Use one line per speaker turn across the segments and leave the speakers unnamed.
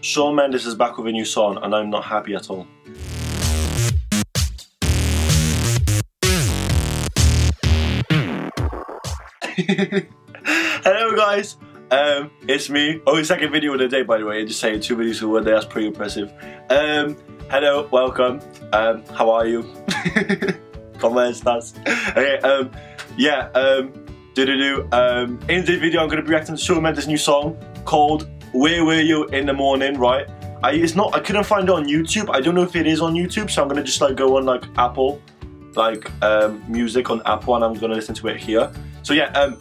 Shawn Mendes is back with a new song and I'm not happy at all. Hello guys, um, it's me. Oh, second video of the day by the way, I just saying two videos in one day, that's pretty impressive. Um, hello, welcome, um, how are you? Comment estás? Okay, um, yeah, um, do do do. Um, in this video, I'm gonna be reacting to Shawn Mendes' new song called "Where Were You in the Morning." Right? I it's not. I couldn't find it on YouTube. I don't know if it is on YouTube, so I'm gonna just like go on like Apple, like um, music on Apple, and I'm gonna listen to it here. So yeah, um,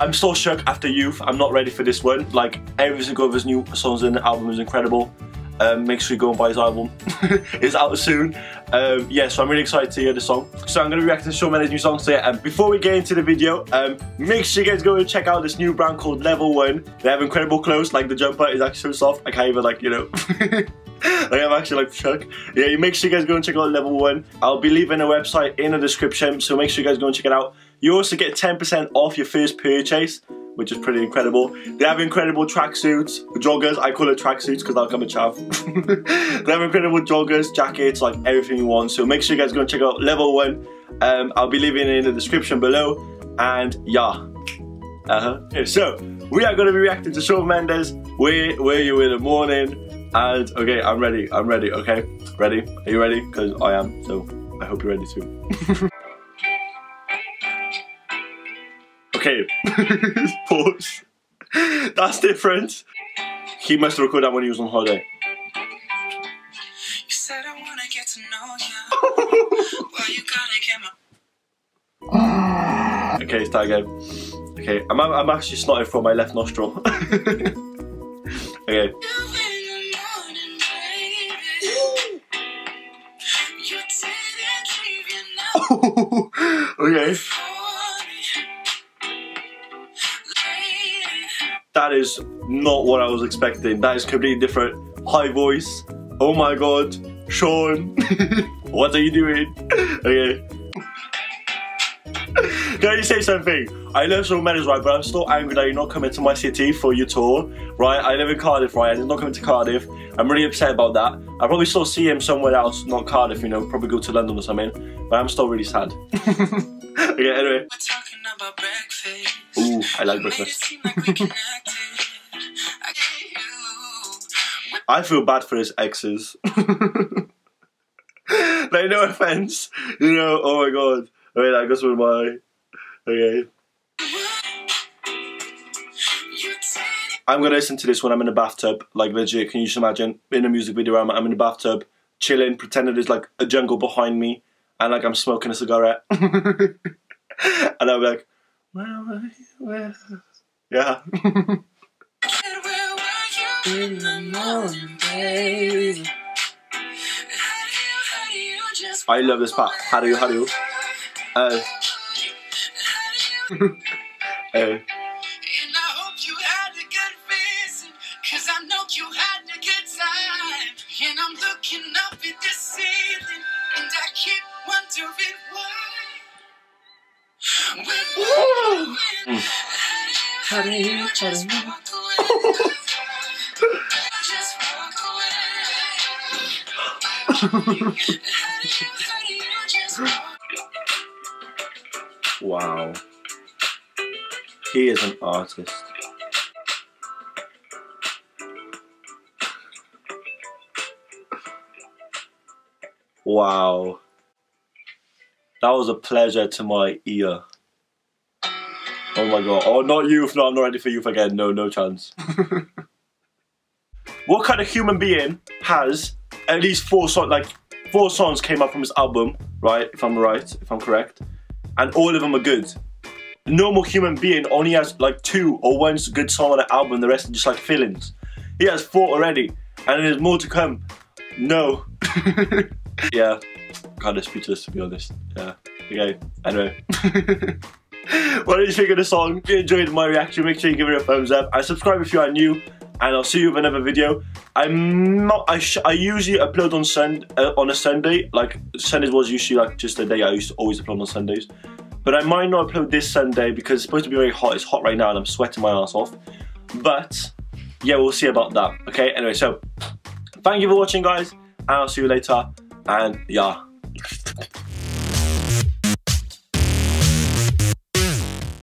I'm still shook after Youth. I'm not ready for this one. Like every single of his new songs in the album is incredible. Um, make sure you go and buy his album. it's out soon. Um, yeah, so I'm really excited to hear the song. So I'm going to react to Shawn Mendes' new songs today. And before we get into the video, um, make sure you guys go and check out this new brand called Level 1. They have incredible clothes. Like the jumper is actually so soft. I can't even like, you know... like I'm actually like shook. Yeah, make sure you guys go and check out Level 1. I'll be leaving a website in the description. So make sure you guys go and check it out. You also get 10% off your first purchase which is pretty incredible. They have incredible tracksuits, joggers. I call it tracksuits because like I'm a chav. they have incredible joggers, jackets, like everything you want. So make sure you guys go and check out level one. Um, I'll be leaving it in the description below. And yeah. Uh huh. so we are going to be reacting to Shawn Mendes. Where were you in the morning? And okay, I'm ready. I'm ready. Okay, ready? Are you ready? Because I am. So I hope you're ready too. Okay, pause. That's different. He must have recorded that when he was on holiday. You said I wanna get to know you. Why you gotta get my... okay, start again. Okay, I'm, I'm actually snotting from my left nostril. okay. okay. That is not what I was expecting. That is completely different. High voice. Oh my god. Shawn, what are you doing? okay. Can you say something? I love Shawn Mendes, right, but I'm still angry that you're not coming to my city for your tour, right? I live in Cardiff, right, and he's not coming to Cardiff. I'm really upset about that. I'll probably still see him somewhere else, not Cardiff, you know, probably go to London or something, but I'm still really sad. okay, anyway. I like breakfast. I feel bad for his exes. like, no offense, you know. Oh my god. Wait, I guess with my. Okay. I'm gonna listen to this when I'm in the bathtub. Like legit, can you just imagine in a music video? I'm, I'm in the bathtub, chilling, pretending there's like a jungle behind me, and like I'm smoking a cigarette, and I'm like, where, where, yeah. in the morning, baby. I love this part. How do you, how do you? Uh, uh, And I'm looking up Wow. He is an artist. Wow. That was a pleasure to my ear. Oh my god. Oh, not youth. No, I'm not ready for youth again. No, no chance. what kind of human being has at least four songs, like four songs came up from his album, right? If I'm right, if I'm correct, and all of them are good. A normal human being only has like two or one good song on the album, the rest are just like fillings. He has four already, and there's more to come. No. yeah, kind of speechless to be honest. Yeah. Okay. Anyway. what did you think of the song? If you enjoyed my reaction, make sure you give it a thumbs up and subscribe if you are new and I'll see you with another video. I'm not. I, I usually upload on Sun uh, on a Sunday. Like Sundays was usually like just a day I used to always upload on Sundays. But I might not upload this Sunday because it's supposed to be very hot. It's hot right now and I'm sweating my ass off. But yeah, we'll see about that. Okay, anyway, so thank you for watching, guys, and I'll see you later. And yeah.